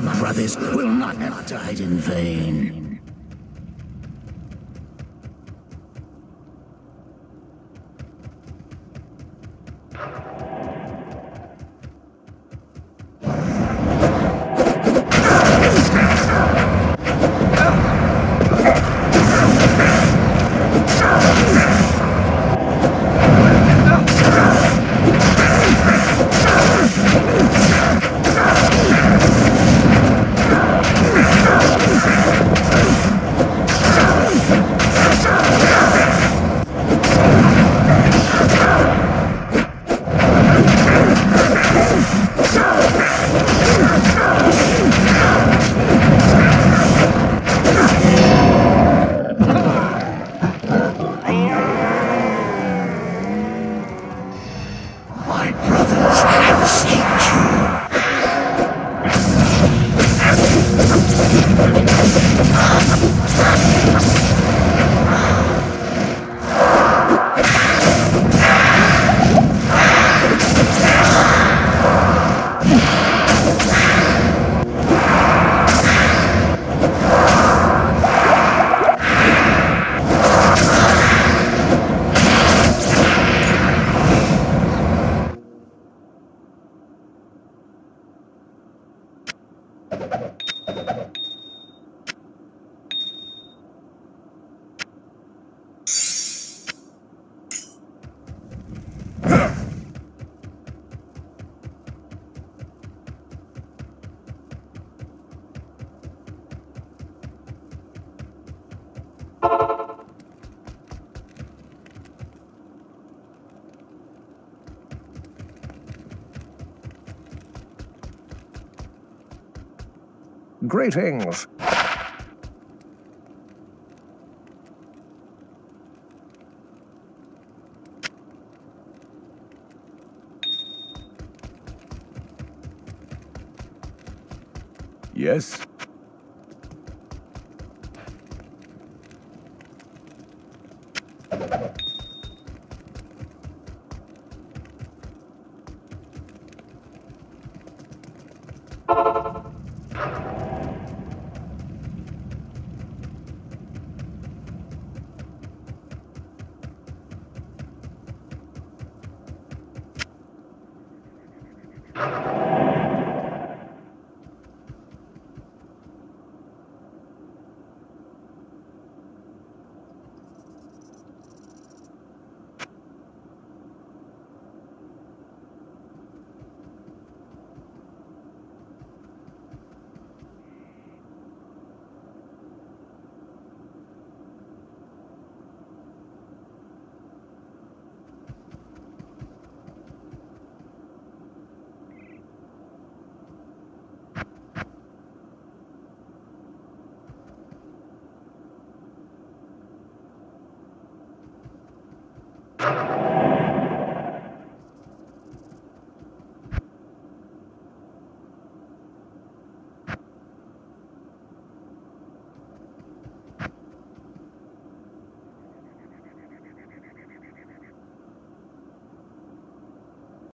My brothers will not have died in vain. Greetings. Yes?